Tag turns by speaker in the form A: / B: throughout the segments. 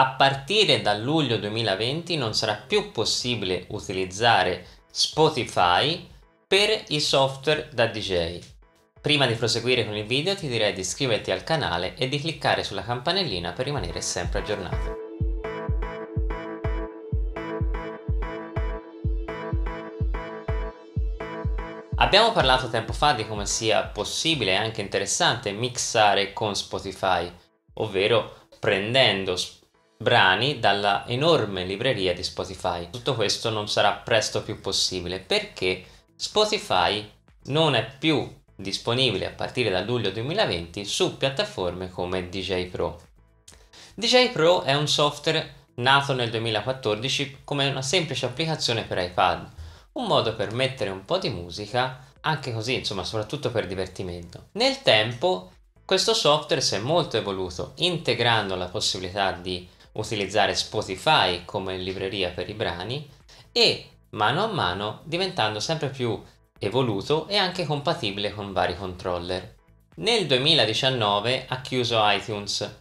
A: A partire da luglio 2020 non sarà più possibile utilizzare Spotify per i software da DJ. Prima di proseguire con il video ti direi di iscriverti al canale e di cliccare sulla campanellina per rimanere sempre aggiornato. Abbiamo parlato tempo fa di come sia possibile e anche interessante mixare con Spotify, ovvero prendendo brani dalla enorme libreria di Spotify. Tutto questo non sarà presto più possibile perché Spotify non è più disponibile a partire da luglio 2020 su piattaforme come DJ Pro. DJ Pro è un software nato nel 2014 come una semplice applicazione per iPad, un modo per mettere un po' di musica anche così, insomma, soprattutto per divertimento. Nel tempo questo software si è molto evoluto, integrando la possibilità di utilizzare Spotify come libreria per i brani e mano a mano diventando sempre più evoluto e anche compatibile con vari controller. Nel 2019 ha chiuso iTunes,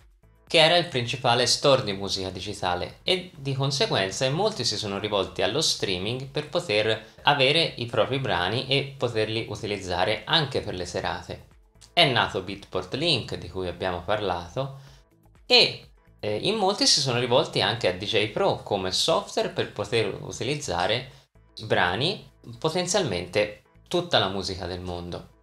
A: che era il principale store di musica digitale e di conseguenza molti si sono rivolti allo streaming per poter avere i propri brani e poterli utilizzare anche per le serate. È nato Beatport Link di cui abbiamo parlato e eh, in molti si sono rivolti anche a DJ Pro come software per poter utilizzare brani, potenzialmente tutta la musica del mondo.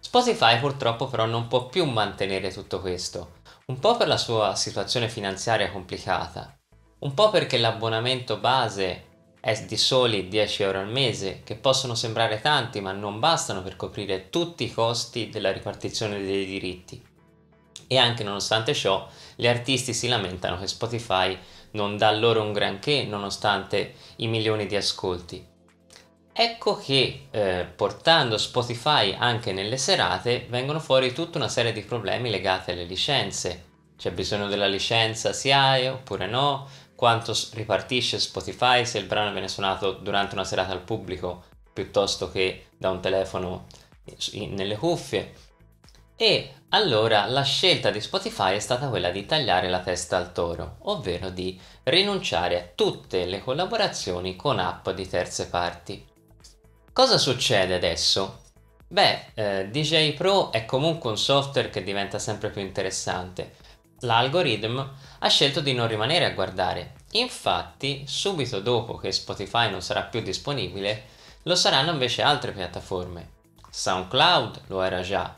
A: Spotify purtroppo però non può più mantenere tutto questo, un po' per la sua situazione finanziaria complicata, un po' perché l'abbonamento base è di soli 10 euro al mese, che possono sembrare tanti ma non bastano per coprire tutti i costi della ripartizione dei diritti. E anche nonostante ciò, gli artisti si lamentano che Spotify non dà loro un granché nonostante i milioni di ascolti. Ecco che eh, portando Spotify anche nelle serate vengono fuori tutta una serie di problemi legati alle licenze. C'è bisogno della licenza SIAE oppure no? Quanto ripartisce Spotify se il brano viene suonato durante una serata al pubblico piuttosto che da un telefono nelle cuffie? E allora la scelta di Spotify è stata quella di tagliare la testa al toro, ovvero di rinunciare a tutte le collaborazioni con app di terze parti. Cosa succede adesso? Beh, eh, DJ Pro è comunque un software che diventa sempre più interessante. L'algoritmo ha scelto di non rimanere a guardare. Infatti, subito dopo che Spotify non sarà più disponibile, lo saranno invece altre piattaforme. SoundCloud lo era già,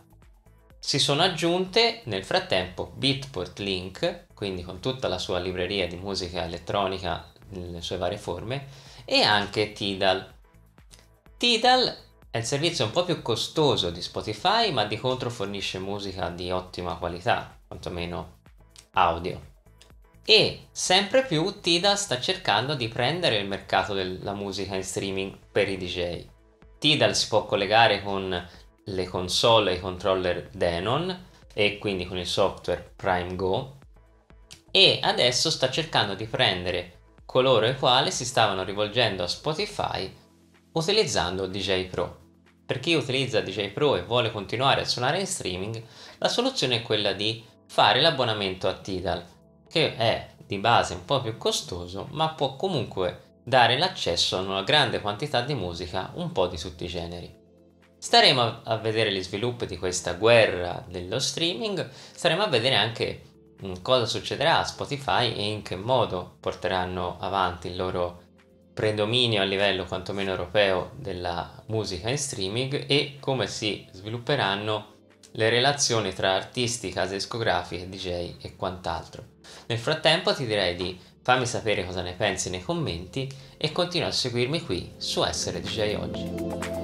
A: si sono aggiunte nel frattempo Beatport Link, quindi con tutta la sua libreria di musica elettronica nelle sue varie forme, e anche Tidal. Tidal è il servizio un po' più costoso di Spotify, ma di contro fornisce musica di ottima qualità, quantomeno audio. E sempre più Tidal sta cercando di prendere il mercato della musica in streaming per i DJ. Tidal si può collegare con le console e i controller Denon e quindi con il software Prime Go e adesso sta cercando di prendere coloro ai quali si stavano rivolgendo a Spotify utilizzando DJ Pro. Per chi utilizza DJ Pro e vuole continuare a suonare in streaming, la soluzione è quella di fare l'abbonamento a Tidal, che è di base un po' più costoso, ma può comunque dare l'accesso a una grande quantità di musica un po' di tutti i generi. Staremo a vedere gli sviluppi di questa guerra dello streaming, staremo a vedere anche mm, cosa succederà a Spotify e in che modo porteranno avanti il loro predominio a livello quantomeno europeo della musica in streaming e come si svilupperanno le relazioni tra artisti, case discografiche, DJ e quant'altro. Nel frattempo ti direi di fammi sapere cosa ne pensi nei commenti e continua a seguirmi qui su Essere DJ Oggi.